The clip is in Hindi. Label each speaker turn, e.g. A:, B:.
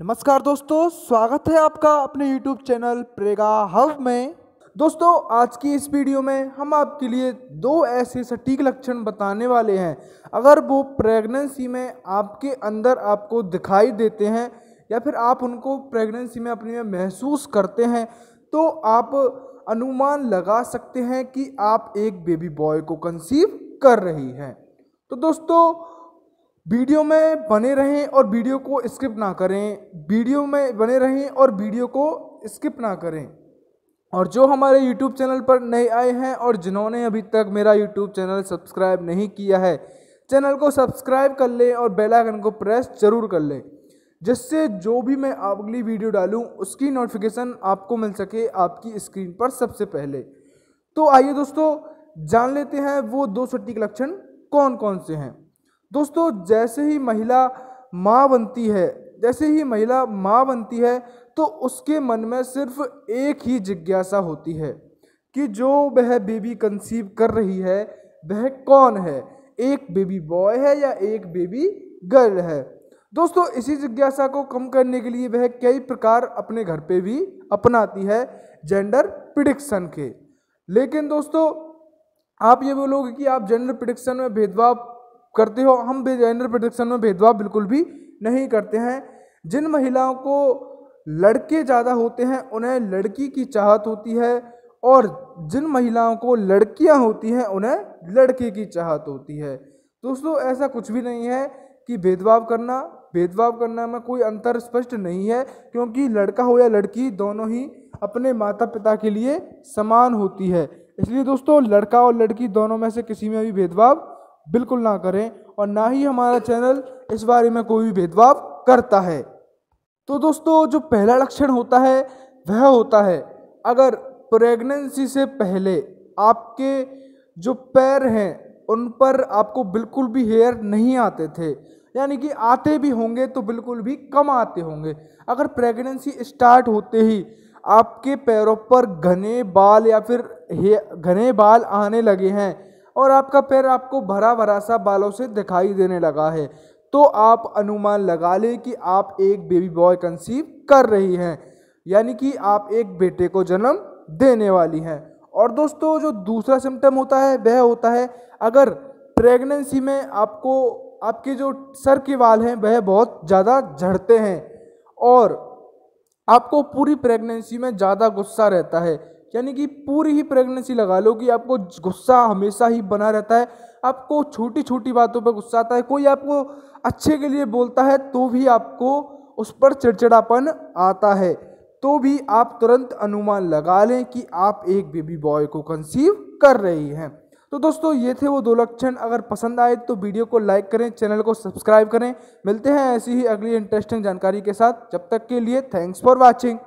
A: नमस्कार दोस्तों, स्वागत है आपका अपने YouTube चैनल प्रेगा हब में। दोस्तों, आज की इस वीडियो में हम आपके लिए दो ऐसे सटीक लक्षण बताने वाले हैं। अगर वो प्रेगनेंसी में आपके अंदर आपको दिखाई देते हैं या फिर आप उनको प्रेगनेंसी में अपने में महसूस करते हैं तो आप अनुमान लगा सकते हैं कि आप एक बेबी बॉय को कंसीव कर रही हैं। तो दोस्तों वीडियो में बने रहें और वीडियो को स्किप ना करें। वीडियो में बने रहें और वीडियो को स्किप ना करें। और जो हमारे YouTube चैनल पर नए आए हैं और जिन्होंने अभी तक मेरा YouTube चैनल सब्सक्राइब नहीं किया है, चैनल को सब्सक्राइब कर लें और बेल आइकन को प्रेस ज़रूर कर लें, जिससे जो भी मैं अगली वीडियो डालूं, उसकी नोटिफिकेशन आपको मिल सके आपकी स्क्रीन पर सबसे पहले। तो आइए दोस्तों, जान लेते हैं वो दो सटीक लक्षण कौन कौन से हैं। दोस्तों, जैसे ही महिला माँ बनती है, जैसे ही महिला माँ बनती है तो उसके मन में सिर्फ़ एक ही जिज्ञासा होती है कि जो वह बेबी कंसीव कर रही है, वह कौन है? एक बेबी बॉय है या एक बेबी गर्ल है? दोस्तों, इसी जिज्ञासा को कम करने के लिए वह कई प्रकार अपने घर पे भी अपनाती है जेंडर प्रिडिक्शन के। लेकिन दोस्तों, आप ये बोलोगे कि आप जेंडर प्रिडिक्शन में भेदभाव करते हो, हम जेंडर प्रोटेक्शन में भेदभाव बिल्कुल भी नहीं करते हैं। जिन महिलाओं को लड़के ज़्यादा होते हैं, उन्हें लड़की की चाहत होती है और जिन महिलाओं को लड़कियाँ होती हैं, उन्हें लड़के की चाहत होती है। दोस्तों, ऐसा कुछ भी नहीं है कि भेदभाव करना भेदभाव करना में कोई अंतर स्पष्ट नहीं है, क्योंकि लड़का हो या लड़की, दोनों ही अपने माता पिता के लिए समान होती है। इसलिए दोस्तों, लड़का और लड़की दोनों में से किसी में भी भेदभाव बिल्कुल ना करें और ना ही हमारा चैनल इस बारे में कोई भी भेदभाव करता है। तो दोस्तों, जो पहला लक्षण होता है, वह होता है, अगर प्रेगनेंसी से पहले आपके जो पैर हैं, उन पर आपको बिल्कुल भी हेयर नहीं आते थे, यानी कि आते भी होंगे तो बिल्कुल भी कम आते होंगे। अगर प्रेगनेंसी स्टार्ट होते ही आपके पैरों पर घने बाल या फिर घने बाल आने लगे हैं और आपका पैर आपको भरा भरा सा बालों से दिखाई देने लगा है। तो आप अनुमान लगा लें कि आप एक बेबी बॉय कंसीव कर रही हैं, यानी कि आप एक बेटे को जन्म देने वाली हैं। और दोस्तों, जो दूसरा सिम्टम होता है, वह होता है अगर प्रेगनेंसी में आपको, आपके जो सर के बाल हैं, वह बहुत ज़्यादा झड़ते हैं और आपको पूरी प्रेगनेंसी में ज़्यादा गुस्सा रहता है यानी कि पूरी ही प्रेगनेंसी लगा लो कि आपको गुस्सा हमेशा ही बना रहता है। आपको छोटी छोटी बातों पर गुस्सा आता है। कोई आपको अच्छे के लिए बोलता है तो भी आपको उस पर चिड़चिड़ापन आता है। तो भी आप तुरंत अनुमान लगा लें कि आप एक बेबी बॉय को कंसीव कर रही हैं। तो दोस्तों, ये थे वो दो लक्षण। अगर पसंद आए तो वीडियो को लाइक करें, चैनल को सब्सक्राइब करें। मिलते हैं ऐसी ही अगली इंटरेस्टिंग जानकारी के साथ। जब तक के लिए थैंक्स फॉर वॉचिंग